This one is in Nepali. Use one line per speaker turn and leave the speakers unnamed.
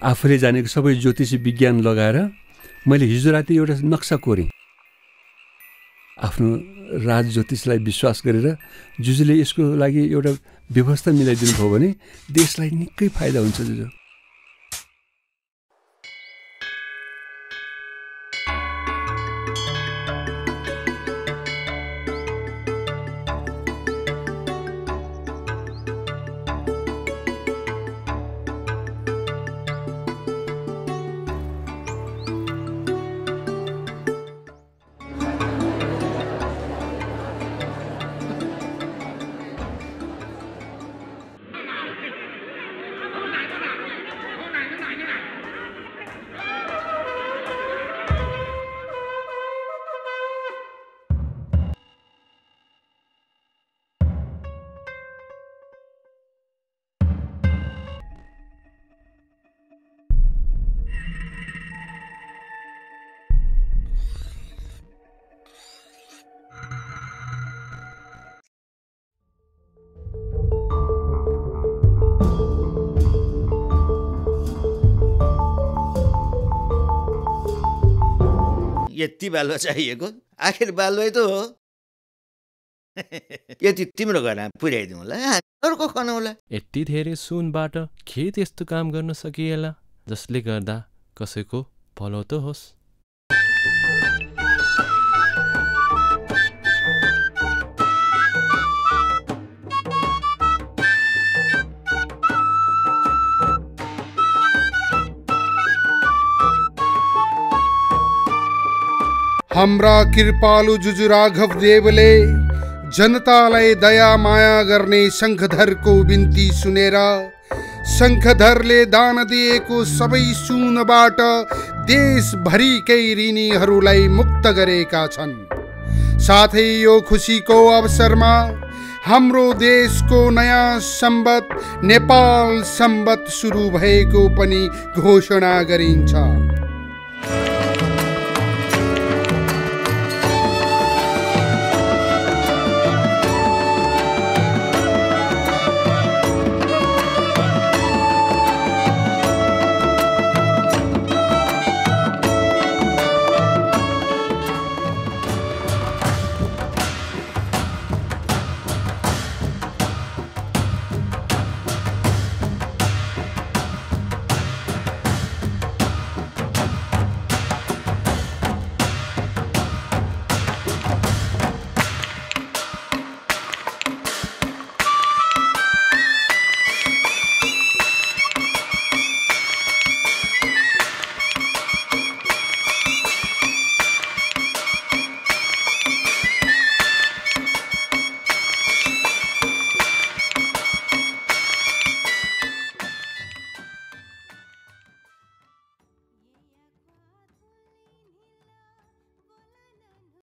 आफूले जानेको सबै ज्योतिषी विज्ञान लगाएर मैले हिजो राति एउटा नक्सा कोरेँ। आफ्नो राज ज्योतिषलाई विश्वास गरेर जुजूले यसको लागि एउटा व्यवस्था मिलाइदिनु भयो भने देशलाई निकै फाइदा हुन्छ जुजु।
यति बालुवा चाहिएको? आखिर बालुवै त हो। यति तिम्रो घरमा पुर्याइदिउँ होला अर्को खनाउला
यति धेरै सुनबाट के त्यस्तो काम गर्न सकिएला जसले गर्दा कसैको भलो त होस्।
हाम्रा कृपालु जुजु राघव देवले जनतालाई दया माया गर्ने शङ्खधरको बिन्ती सुनेर। शङ्खधरले दान दिएको सबै सुनबाट देशभरिकै ऋणीहरूलाई मुक्त गरेका छन्। साथै यो खुसीको अवसरमा हाम्रो देशको नयाँ सम्बत नेपाल सम्बत सुरु भएको पनि घोषणा गरिन्छ।